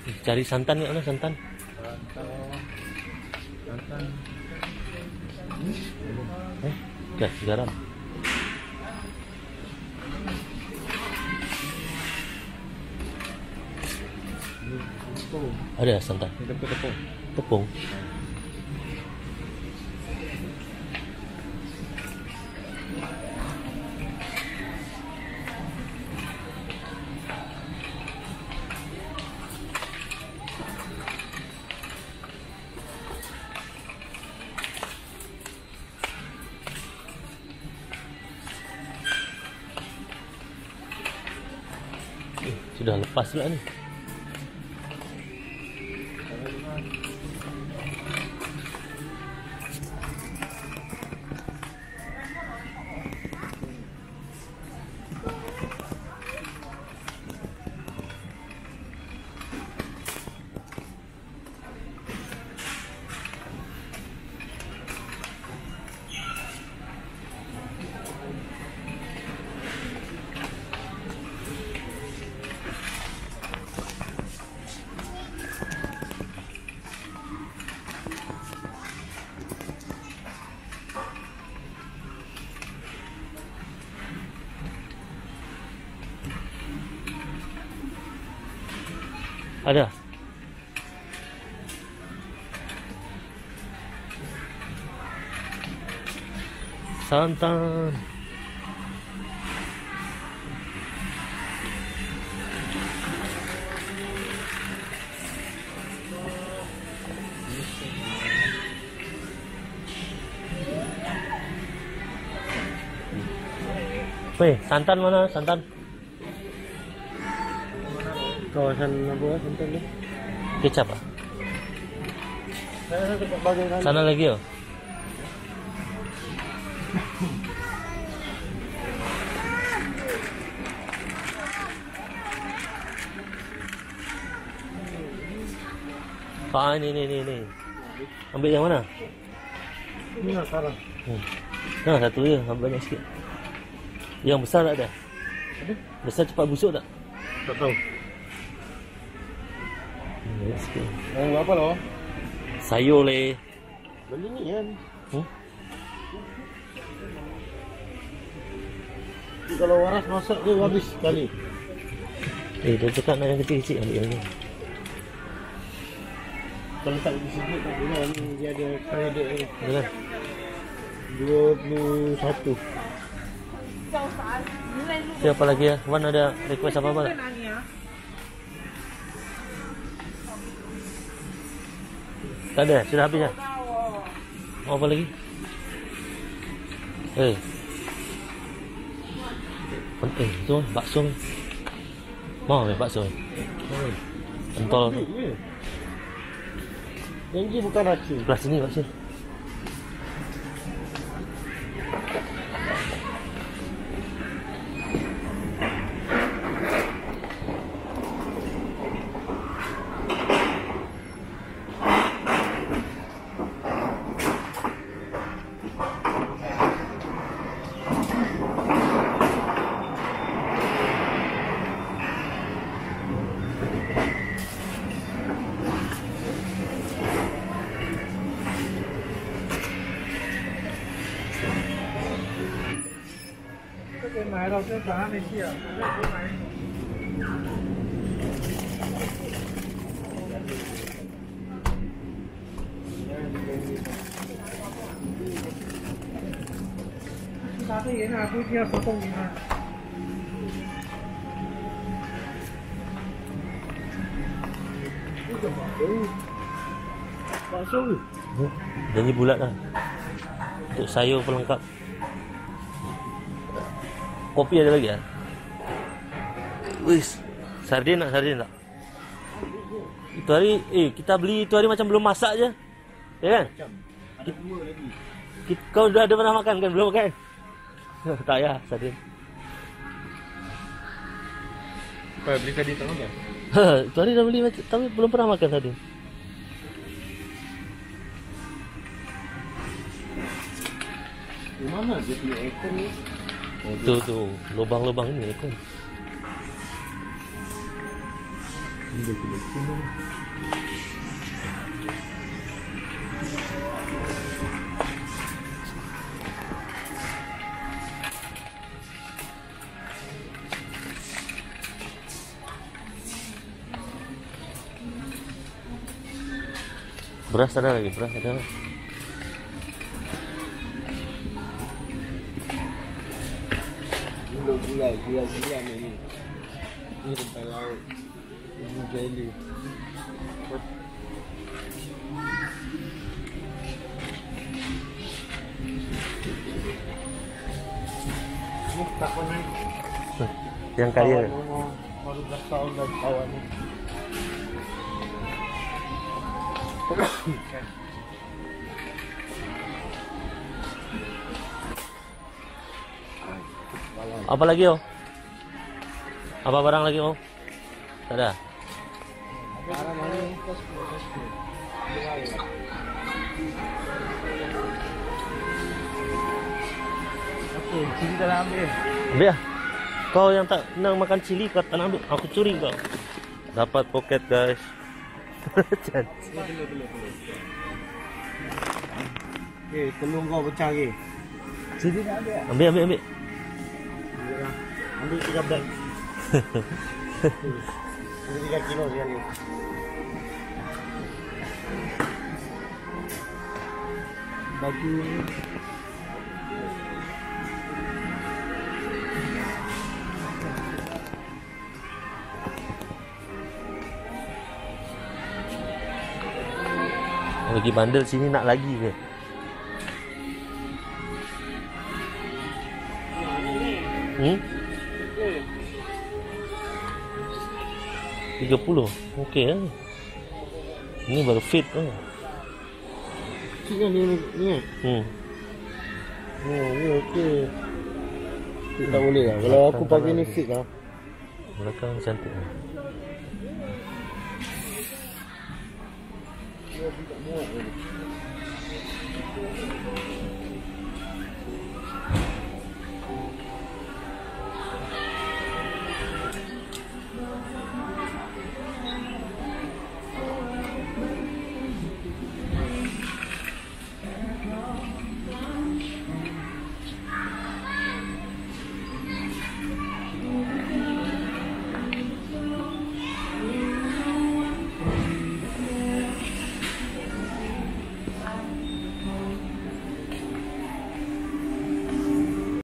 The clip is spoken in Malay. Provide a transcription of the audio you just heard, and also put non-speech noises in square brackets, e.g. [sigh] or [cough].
Cari santan ni mana santan? Santan. Eh, gas garam. Ada santan. Tepung tepung. Sudah lepas pula ni. Ada. Santan. Weh, santan mana? Santan. Kawasan apa santan ni? Kecap ah. Sana lagi oh. Ah ni ni ni ni. Ambil yang mana? Ini lah sekarang. Hmm. Nah, satu je, ambil banyak sikit. Yang besar tak ada? Ada? Besar cepat busuk tak? Tak tahu. Banyak sikit. Yang apa loh? Sayur leh. Beli ni kan. Hmm? Kalau waras masak tu habis sekali. Eh, dia cakap nak yang kecil-kecil ambil yang ni. Kalau tak di sini tak boleh ni dia ada kredit ni. Jangan. 21. Siapa lagi ya? Wan ada request apa-apa tak? Tak ada, sudah habis dah. Mau apa lagi? Eh. Eh, tu bakso ni. Mau ni bakso ni. Pentol tu. Janji bukan racun. Belah sini bakso. Bakso ni. Hmm. Janji bulat lah. Untuk sayur pelengkap. Kopi ada lagi ah? Wis. Sardin nak sardin tak? Itu hari eh kita beli itu hari macam belum masak je. Ya kan? Ada dua lagi. Kau dah ada pernah makan kan? Belum kan? [laughs] tak ya, sardin. Kau beli tadi tak makan? [laughs] Itu hari dah beli macam tapi belum pernah makan sardin. Di mana dia punya aircon ni? Oh, Tu tu lubang-lubang ni kan. Ini kilo kilo. Beras ada lagi, beras ada. Gula gula gula gula ni. Ini rumput laut. Ini jelly. Ini tak pernah Yang kaya. Baru dah tahun dah kawan ni. [coughs] Apa lagi oh? Apa barang lagi? Tak ada. Sini dah nak ambil. Ambil lah. Kau yang tak nak makan cili kau tak ambil. Aku curi kau. Dapat poket guys. [laughs] Boleh. Okey, telur kau pecah lagi. Nak ambil tak? ambil ambil ambil. Ambil tiga bag. Ambil tiga kilo sekali. Baju ni. Bagi bandel sini nak lagi ke? Hmm? 30 okey lah eh. Ini baru fit tu eh. kita ni ni ni eh? hmm. Oh, ni okey. Fit tak boleh lah. Kalau aku pakai ni fit lah. Belakang cantik lah.